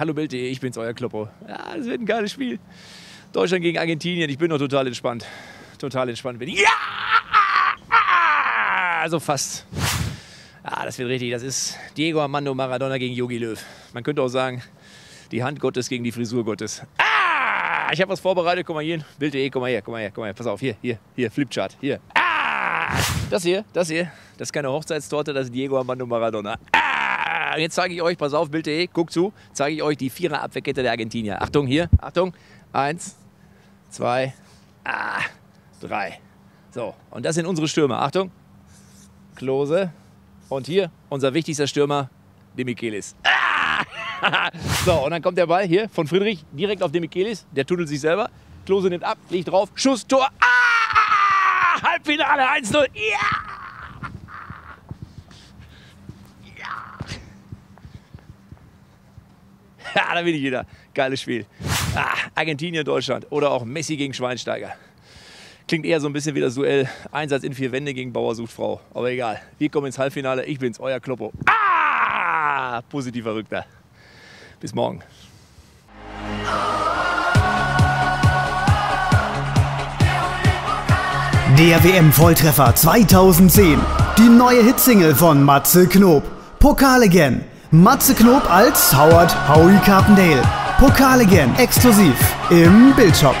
hallo Bild.de, ich bin's, euer Kloppo. Ja, das wird ein geiles Spiel. Deutschland gegen Argentinien, ich bin noch total entspannt. Total entspannt bin ich. Ja! Also fast. Ja, das wird richtig. Das ist Diego Armando Maradona gegen Yogi Löw. Man könnte auch sagen, die Hand Gottes gegen die Frisur Gottes. Ah! Ich habe was vorbereitet. Guck mal hier. Bild.de, guck mal her, guck mal her, guck mal her. Pass auf, hier, hier, hier, Flipchart. Hier. Ah! Das hier, das hier. Das ist keine Hochzeitstorte, das ist Diego Armando Maradona. Ah! Jetzt zeige ich euch, pass auf, Bild.de, guck zu, zeige ich euch die vierer Abwehrkette der Argentinier. Achtung, hier, Achtung. Eins, zwei, ah, drei. So, und das sind unsere Stürmer. Achtung. Klose. Und hier unser wichtigster Stürmer, De Michelis. Ah! so, und dann kommt der Ball hier von Friedrich direkt auf De Michelis. Der tunnelt sich selber. Klose nimmt ab, liegt drauf. Schuss, Tor. Ah! Halbfinale 1-0. Ja! Ja, da bin ich wieder. Geiles Spiel. Ah, Argentinien, Deutschland oder auch Messi gegen Schweinsteiger. Klingt eher so ein bisschen wie das Duell Einsatz in vier Wände gegen Bauer sucht Frau. Aber egal. Wir kommen ins Halbfinale. Ich bin's, euer Kloppo. Ah! Positiver Rückter. Bis morgen. Der WM-Volltreffer 2010. Die neue Hitsingle von Matze Knob. Pokal again. Matze Knob als Howard Howie Carpendale. Pokal again. Exklusiv im Bildshop.